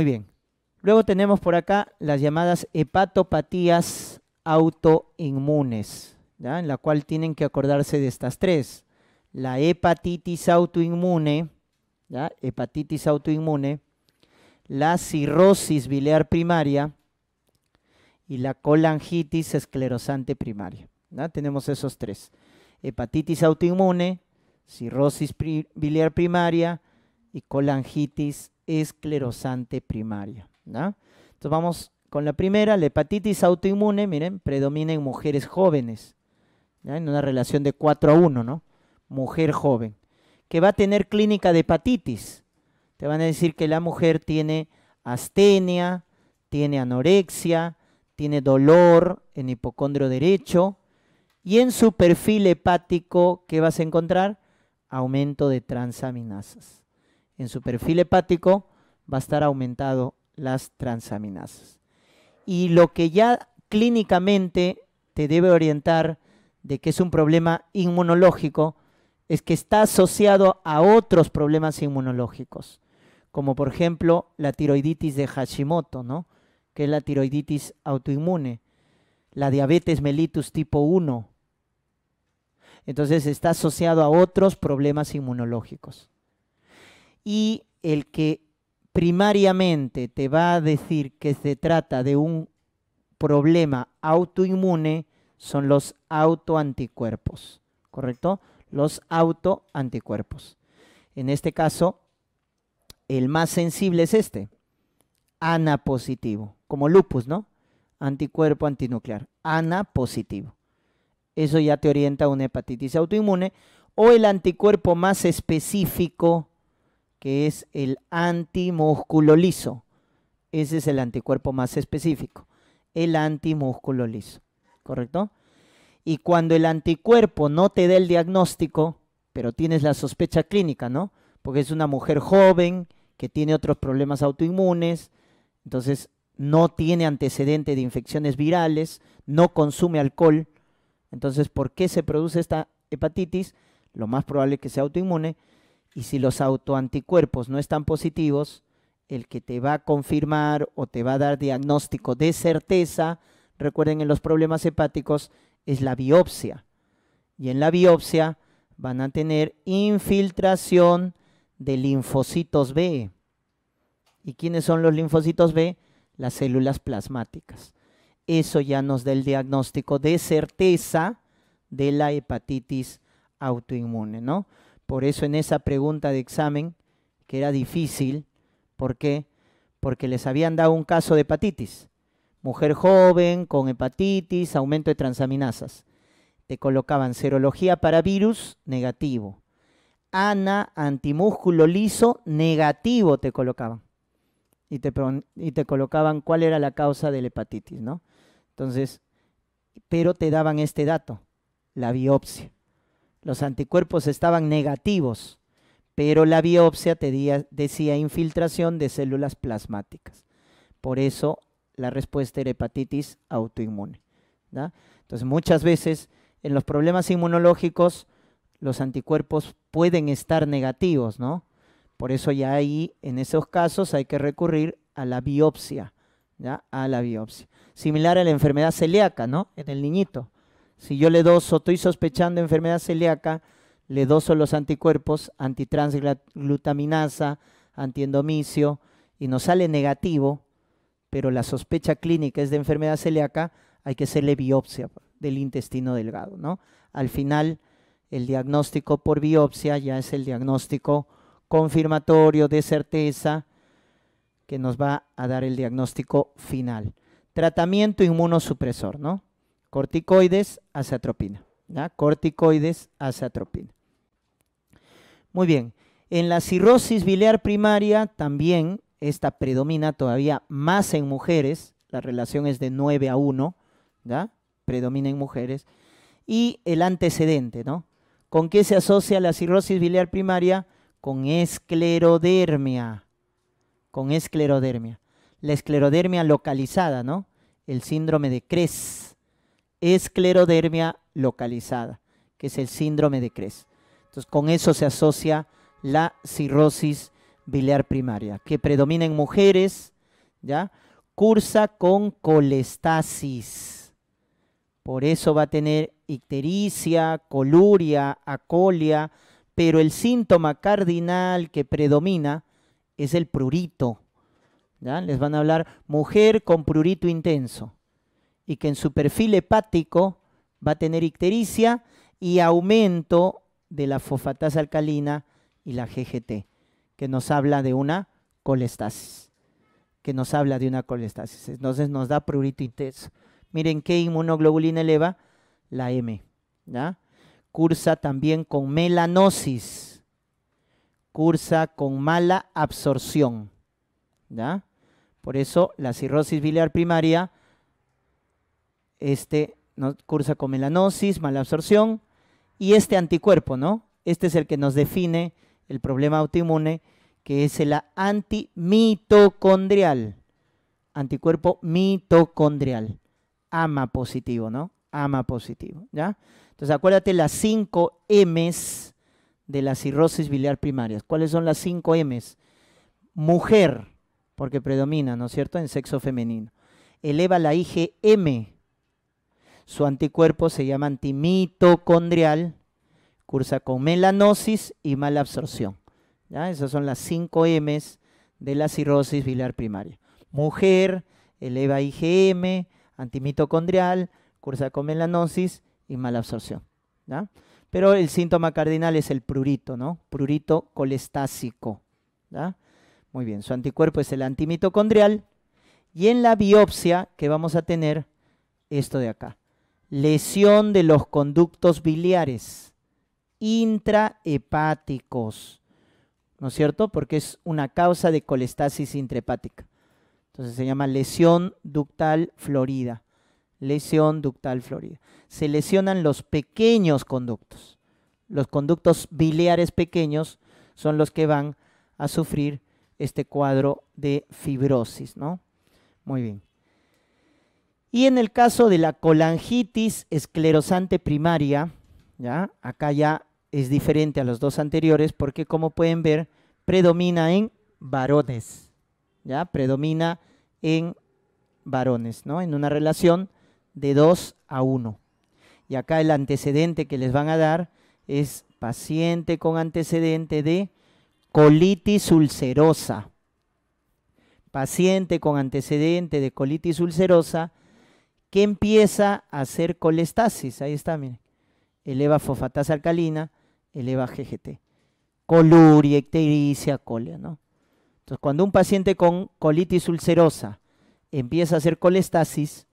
Muy bien. Luego tenemos por acá las llamadas hepatopatías autoinmunes, en la cual tienen que acordarse de estas tres. La hepatitis autoinmune, hepatitis autoinmune, la cirrosis biliar primaria y la colangitis esclerosante primaria. Tenemos esos tres. Hepatitis autoinmune, cirrosis biliar primaria y colangitis esclerosante primaria. Entonces vamos con la primera, la hepatitis autoinmune, miren, predomina en mujeres jóvenes, en una relación de 4 a 1, ¿no? Mujer joven, que va a tener clínica de hepatitis. Te van a decir que la mujer tiene astenia, tiene anorexia, tiene dolor en hipocondrio derecho y en su perfil hepático, ¿qué vas a encontrar? Aumento de transaminasas. En su perfil hepático va a estar aumentado las transaminasas. Y lo que ya clínicamente te debe orientar de que es un problema inmunológico es que está asociado a otros problemas inmunológicos, como por ejemplo la tiroiditis de Hashimoto, ¿no? que es la tiroiditis autoinmune, la diabetes mellitus tipo 1. Entonces está asociado a otros problemas inmunológicos. Y el que primariamente te va a decir que se trata de un problema autoinmune son los autoanticuerpos, ¿correcto? Los autoanticuerpos. En este caso, el más sensible es este, ANA positivo, como lupus, ¿no? Anticuerpo antinuclear, ANA positivo. Eso ya te orienta a una hepatitis autoinmune o el anticuerpo más específico que es el antimúsculo liso. Ese es el anticuerpo más específico, el antimúsculo liso, ¿correcto? Y cuando el anticuerpo no te da el diagnóstico, pero tienes la sospecha clínica, ¿no? Porque es una mujer joven que tiene otros problemas autoinmunes, entonces no tiene antecedente de infecciones virales, no consume alcohol. Entonces, ¿por qué se produce esta hepatitis? Lo más probable es que sea autoinmune y si los autoanticuerpos no están positivos, el que te va a confirmar o te va a dar diagnóstico de certeza, recuerden en los problemas hepáticos, es la biopsia. Y en la biopsia van a tener infiltración de linfocitos B. ¿Y quiénes son los linfocitos B? Las células plasmáticas. Eso ya nos da el diagnóstico de certeza de la hepatitis autoinmune, ¿no? Por eso en esa pregunta de examen, que era difícil, ¿por qué? Porque les habían dado un caso de hepatitis. Mujer joven con hepatitis, aumento de transaminasas. Te colocaban serología para virus negativo. ANA, antimúsculo liso, negativo te colocaban. Y te, y te colocaban cuál era la causa de la hepatitis, ¿no? Entonces, pero te daban este dato, la biopsia los anticuerpos estaban negativos, pero la biopsia te decía infiltración de células plasmáticas. Por eso la respuesta era hepatitis autoinmune. Entonces muchas veces en los problemas inmunológicos los anticuerpos pueden estar negativos, ¿no? Por eso ya ahí, en esos casos, hay que recurrir a la biopsia, ¿ya? A la biopsia. Similar a la enfermedad celíaca, ¿no? En el niñito. Si yo le doso, estoy sospechando enfermedad celíaca, le doso los anticuerpos, antitransglutaminasa, antiendomicio, y nos sale negativo, pero la sospecha clínica es de enfermedad celíaca, hay que hacerle biopsia del intestino delgado, ¿no? Al final, el diagnóstico por biopsia ya es el diagnóstico confirmatorio de certeza que nos va a dar el diagnóstico final. Tratamiento inmunosupresor, ¿no? Corticoides, acetropina. ¿ya? Corticoides, acetropina. Muy bien. En la cirrosis biliar primaria también esta predomina todavía más en mujeres, la relación es de 9 a 1, ¿ya? predomina en mujeres, y el antecedente, ¿no? ¿Con qué se asocia la cirrosis biliar primaria? Con esclerodermia, con esclerodermia. La esclerodermia localizada, ¿no? El síndrome de Cres esclerodermia localizada, que es el síndrome de Cres. Entonces, con eso se asocia la cirrosis biliar primaria, que predomina en mujeres, ¿ya? Cursa con colestasis. Por eso va a tener ictericia, coluria, acolia, pero el síntoma cardinal que predomina es el prurito. ¿ya? Les van a hablar mujer con prurito intenso y que en su perfil hepático va a tener ictericia y aumento de la fosfatasa alcalina y la GGT, que nos habla de una colestasis, que nos habla de una colestasis. Entonces nos da prurito intenso. Miren qué inmunoglobulina eleva la M. Cursa también con melanosis, cursa con mala absorción. Por eso la cirrosis biliar primaria este, ¿no? cursa con melanosis, mala absorción, y este anticuerpo, ¿no? Este es el que nos define el problema autoinmune, que es el antimitocondrial. Anticuerpo mitocondrial. AMA positivo, ¿no? AMA positivo, ¿ya? Entonces acuérdate las 5 M's de la cirrosis biliar primaria. ¿Cuáles son las 5 M's? Mujer, porque predomina, ¿no es cierto?, en sexo femenino. Eleva la IgM, su anticuerpo se llama antimitocondrial, cursa con melanosis y mala absorción. ¿ya? Esas son las 5 M's de la cirrosis biliar primaria. Mujer, eleva IgM, antimitocondrial, cursa con melanosis y mala absorción. ¿ya? Pero el síntoma cardinal es el prurito, ¿no? Prurito colestásico. ¿ya? Muy bien, su anticuerpo es el antimitocondrial. Y en la biopsia que vamos a tener, esto de acá lesión de los conductos biliares intrahepáticos, ¿no es cierto? Porque es una causa de colestasis intrahepática. Entonces se llama lesión ductal florida. Lesión ductal florida. Se lesionan los pequeños conductos. Los conductos biliares pequeños son los que van a sufrir este cuadro de fibrosis, ¿no? Muy bien. Y en el caso de la colangitis esclerosante primaria, ¿ya? acá ya es diferente a los dos anteriores porque como pueden ver, predomina en varones, ¿ya? Predomina en varones, ¿no? En una relación de 2 a 1. Y acá el antecedente que les van a dar es paciente con antecedente de colitis ulcerosa. Paciente con antecedente de colitis ulcerosa que empieza a hacer colestasis. Ahí está, miren. Eleva fosfatasa alcalina, eleva GGT. Coluria, ictericia, colia, ¿no? Entonces, cuando un paciente con colitis ulcerosa empieza a hacer colestasis,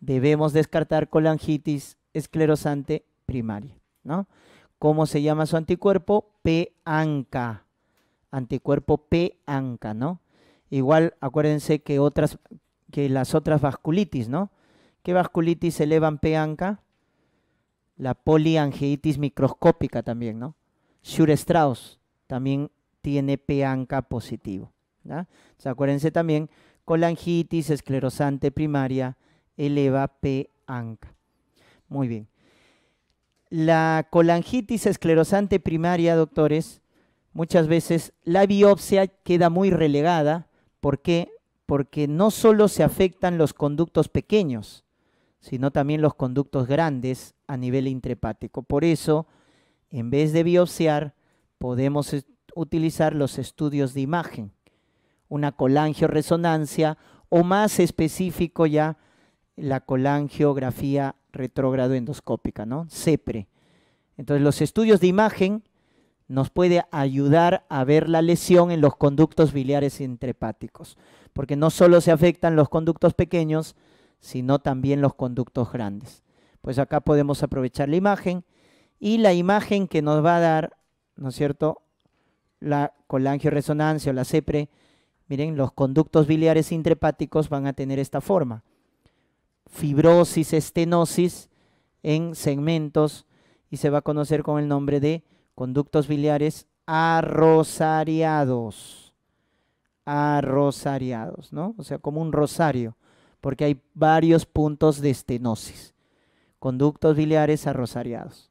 debemos descartar colangitis esclerosante primaria, ¿no? ¿Cómo se llama su anticuerpo? P-ANCA. Anticuerpo P-ANCA, ¿no? Igual, acuérdense que otras que las otras vasculitis, ¿no? ¿Qué vasculitis elevan P-ANCA? La poliangeitis microscópica también, ¿no? Schure-Strauss también tiene P-ANCA positivo. ¿ya? acuérdense también, colangitis esclerosante primaria eleva P-ANCA. Muy bien. La colangitis esclerosante primaria, doctores, muchas veces la biopsia queda muy relegada. ¿Por qué? Porque no solo se afectan los conductos pequeños, sino también los conductos grandes a nivel intrepático. Por eso, en vez de biopsiar, podemos utilizar los estudios de imagen, una colangioresonancia o más específico ya la colangiografía retrógrado endoscópica, ¿no? CEPRE. Entonces, los estudios de imagen nos puede ayudar a ver la lesión en los conductos biliares intrahepáticos, porque no solo se afectan los conductos pequeños, sino también los conductos grandes. Pues acá podemos aprovechar la imagen y la imagen que nos va a dar, ¿no es cierto?, la colangioresonancia o la CEPRE, miren, los conductos biliares intrahepáticos van a tener esta forma. Fibrosis, estenosis en segmentos y se va a conocer con el nombre de conductos biliares arrosariados. Arrosariados, ¿no? O sea, como un rosario porque hay varios puntos de estenosis, conductos biliares arrosariados.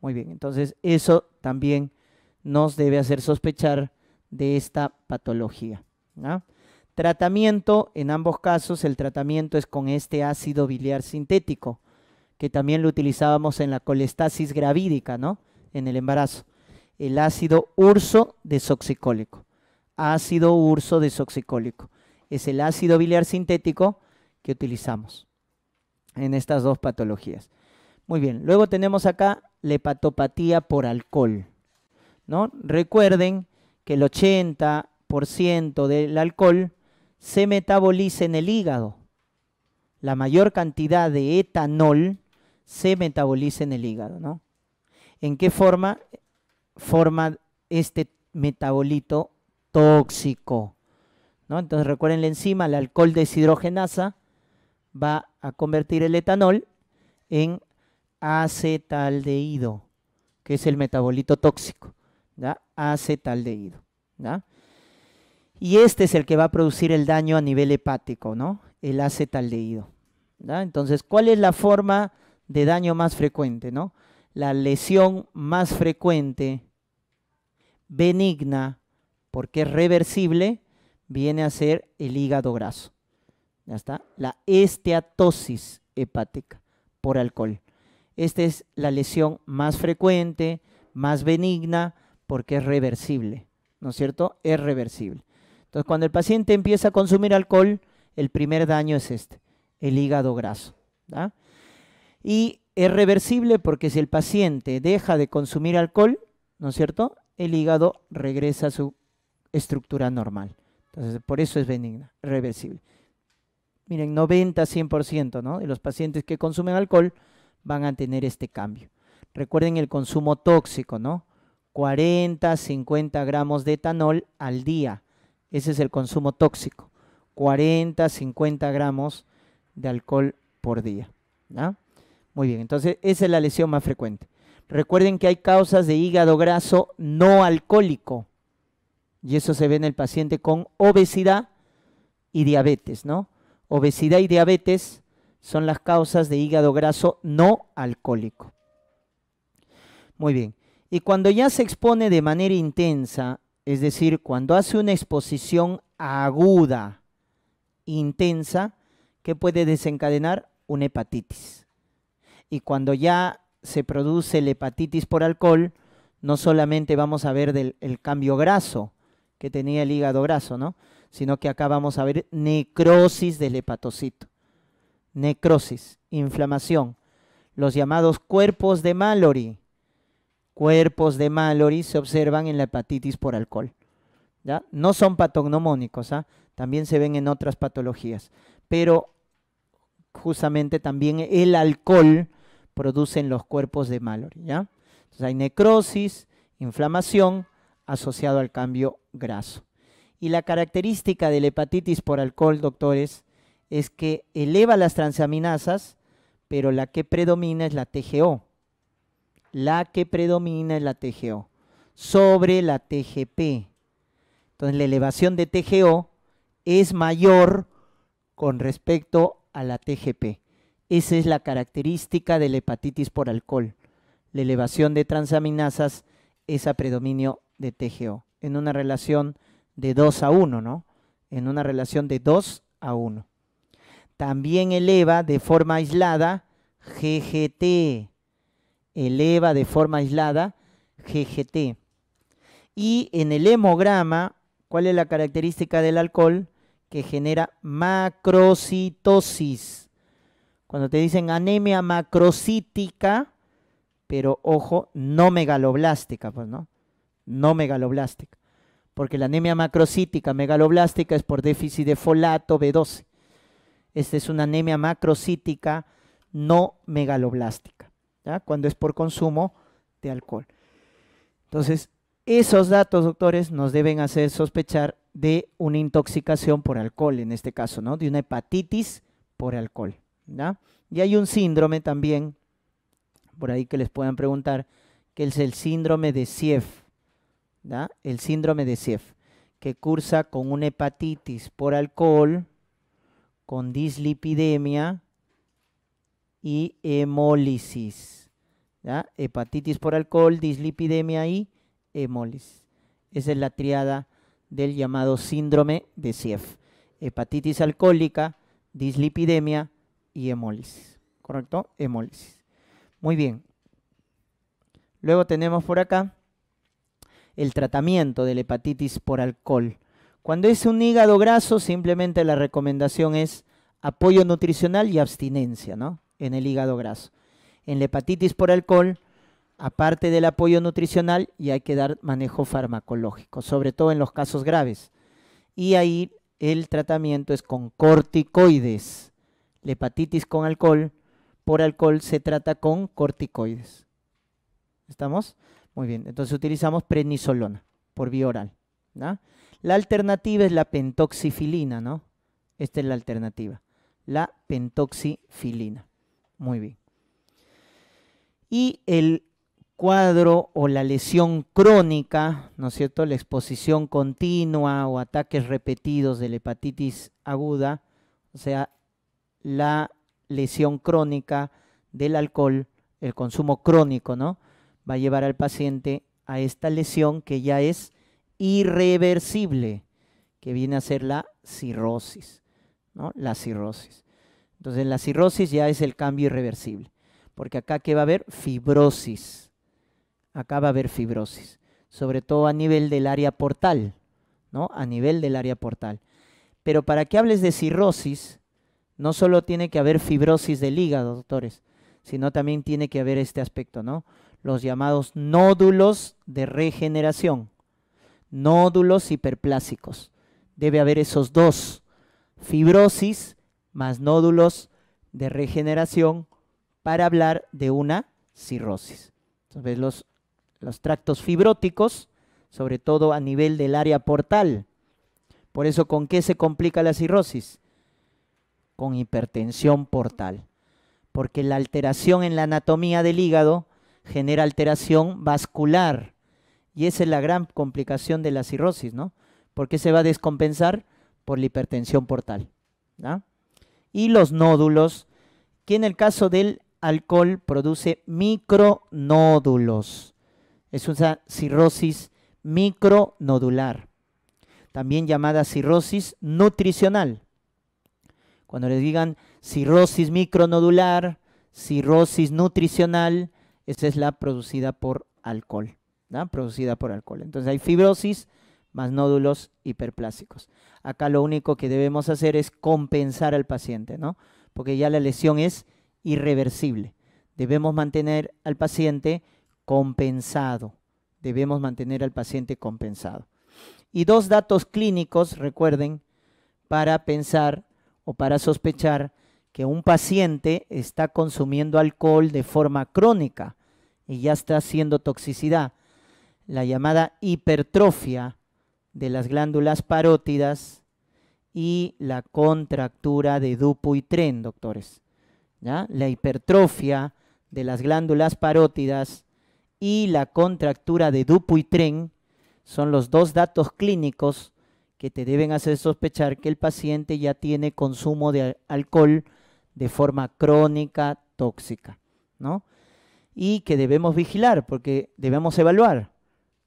Muy bien, entonces eso también nos debe hacer sospechar de esta patología. Tratamiento, en ambos casos el tratamiento es con este ácido biliar sintético, que también lo utilizábamos en la colestasis gravídica, ¿no? En el embarazo. El ácido urso desoxicólico. Ácido urso desoxicólico. Es el ácido biliar sintético que utilizamos en estas dos patologías. Muy bien, luego tenemos acá la hepatopatía por alcohol. ¿no? Recuerden que el 80% del alcohol se metaboliza en el hígado. La mayor cantidad de etanol se metaboliza en el hígado. ¿no? ¿En qué forma? Forma este metabolito tóxico. ¿no? Entonces recuerden la enzima, el alcohol deshidrogenasa, va a convertir el etanol en acetaldehído, que es el metabolito tóxico, ¿ya? acetaldehído. Y este es el que va a producir el daño a nivel hepático, ¿no? el acetaldehído. Entonces, ¿cuál es la forma de daño más frecuente? ¿no? La lesión más frecuente, benigna, porque es reversible, viene a ser el hígado graso. Ya está. La esteatosis hepática por alcohol. Esta es la lesión más frecuente, más benigna, porque es reversible. ¿No es cierto? Es reversible. Entonces, cuando el paciente empieza a consumir alcohol, el primer daño es este, el hígado graso. Y es reversible porque si el paciente deja de consumir alcohol, ¿no es cierto? El hígado regresa a su estructura normal. Entonces, por eso es benigna, reversible miren, 90-100% ¿no? de los pacientes que consumen alcohol van a tener este cambio. Recuerden el consumo tóxico, ¿no? 40, 50 gramos de etanol al día. Ese es el consumo tóxico. 40, 50 gramos de alcohol por día. Muy bien, entonces esa es la lesión más frecuente. Recuerden que hay causas de hígado graso no alcohólico. Y eso se ve en el paciente con obesidad y diabetes, ¿no? Obesidad y diabetes son las causas de hígado graso no alcohólico. Muy bien. Y cuando ya se expone de manera intensa, es decir, cuando hace una exposición aguda, intensa, ¿qué puede desencadenar? Una hepatitis. Y cuando ya se produce la hepatitis por alcohol, no solamente vamos a ver el cambio graso que tenía el hígado graso, ¿no? sino que acá vamos a ver necrosis del hepatocito. Necrosis, inflamación. Los llamados cuerpos de Mallory. Cuerpos de Mallory se observan en la hepatitis por alcohol. ¿ya? No son patognomónicos, ¿ah? también se ven en otras patologías, pero justamente también el alcohol produce en los cuerpos de Mallory. ¿ya? Entonces hay necrosis, inflamación asociado al cambio graso. Y la característica de la hepatitis por alcohol, doctores, es que eleva las transaminasas, pero la que predomina es la TGO. La que predomina es la TGO sobre la TGP. Entonces la elevación de TGO es mayor con respecto a la TGP. Esa es la característica de la hepatitis por alcohol. La elevación de transaminasas es a predominio de TGO en una relación de 2 a 1, ¿no? En una relación de 2 a 1. También eleva de forma aislada GGT. Eleva de forma aislada GGT. Y en el hemograma, ¿cuál es la característica del alcohol? Que genera macrocitosis. Cuando te dicen anemia macrocítica, pero ojo, no megaloblástica, pues, ¿no? No megaloblástica porque la anemia macrocítica megaloblástica es por déficit de folato B12. Esta es una anemia macrocítica no megaloblástica, cuando es por consumo de alcohol. Entonces, esos datos, doctores, nos deben hacer sospechar de una intoxicación por alcohol, en este caso, ¿no? De una hepatitis por alcohol. Y hay un síndrome también, por ahí que les puedan preguntar, que es el síndrome de CIEF el síndrome de CIEF, que cursa con una hepatitis por alcohol, con dislipidemia y hemólisis. Hepatitis por alcohol, dislipidemia y hemólisis. Esa es la triada del llamado síndrome de CIEF. Hepatitis alcohólica, dislipidemia y hemólisis. ¿Correcto? Hemólisis. Muy bien. Luego tenemos por acá el tratamiento de la hepatitis por alcohol. Cuando es un hígado graso, simplemente la recomendación es apoyo nutricional y abstinencia, ¿no? En el hígado graso. En la hepatitis por alcohol, aparte del apoyo nutricional, y hay que dar manejo farmacológico, sobre todo en los casos graves. Y ahí el tratamiento es con corticoides. La hepatitis con alcohol, por alcohol se trata con corticoides. ¿Estamos? Muy bien, entonces utilizamos prednisolona por vía oral. La alternativa es la pentoxifilina, ¿no? Esta es la alternativa, la pentoxifilina. Muy bien. Y el cuadro o la lesión crónica, ¿no es cierto? La exposición continua o ataques repetidos de la hepatitis aguda, o sea, la lesión crónica del alcohol, el consumo crónico, ¿no? Va a llevar al paciente a esta lesión que ya es irreversible, que viene a ser la cirrosis, ¿no? La cirrosis. Entonces, la cirrosis ya es el cambio irreversible, porque acá que va a haber fibrosis, acá va a haber fibrosis, sobre todo a nivel del área portal, ¿no? A nivel del área portal. Pero para que hables de cirrosis, no solo tiene que haber fibrosis del hígado, doctores, sino también tiene que haber este aspecto, ¿no? Los llamados nódulos de regeneración, nódulos hiperplásicos. Debe haber esos dos, fibrosis más nódulos de regeneración para hablar de una cirrosis. Entonces, los, los tractos fibróticos, sobre todo a nivel del área portal. Por eso, ¿con qué se complica la cirrosis? con hipertensión portal, porque la alteración en la anatomía del hígado genera alteración vascular y esa es la gran complicación de la cirrosis, ¿no? Porque se va a descompensar por la hipertensión portal. Y los nódulos, que en el caso del alcohol produce micronódulos. Es una cirrosis micronodular, también llamada cirrosis nutricional. Cuando les digan cirrosis micronodular, cirrosis nutricional, esa es la producida por alcohol, ¿no? producida por alcohol. Entonces hay fibrosis más nódulos hiperplásicos. Acá lo único que debemos hacer es compensar al paciente, ¿no? Porque ya la lesión es irreversible. Debemos mantener al paciente compensado. Debemos mantener al paciente compensado. Y dos datos clínicos, recuerden, para pensar o para sospechar que un paciente está consumiendo alcohol de forma crónica y ya está haciendo toxicidad, la llamada hipertrofia de las glándulas parótidas y la contractura de Dupuytren, doctores. La hipertrofia de las glándulas parótidas y la contractura de Dupuytren son los dos datos clínicos que te deben hacer sospechar que el paciente ya tiene consumo de alcohol de forma crónica, tóxica, ¿no? Y que debemos vigilar porque debemos evaluar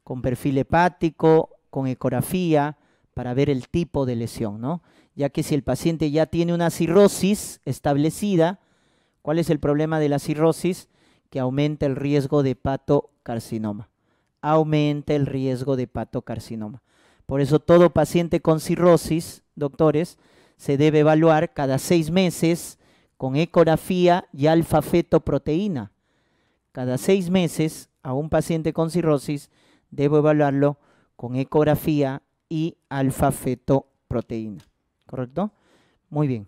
con perfil hepático, con ecografía, para ver el tipo de lesión, ¿no? Ya que si el paciente ya tiene una cirrosis establecida, ¿cuál es el problema de la cirrosis? Que aumenta el riesgo de hepatocarcinoma. Aumenta el riesgo de hepatocarcinoma. Por eso todo paciente con cirrosis, doctores, se debe evaluar cada seis meses con ecografía y alfa-fetoproteína. Cada seis meses a un paciente con cirrosis debo evaluarlo con ecografía y alfa-fetoproteína. ¿Correcto? Muy bien.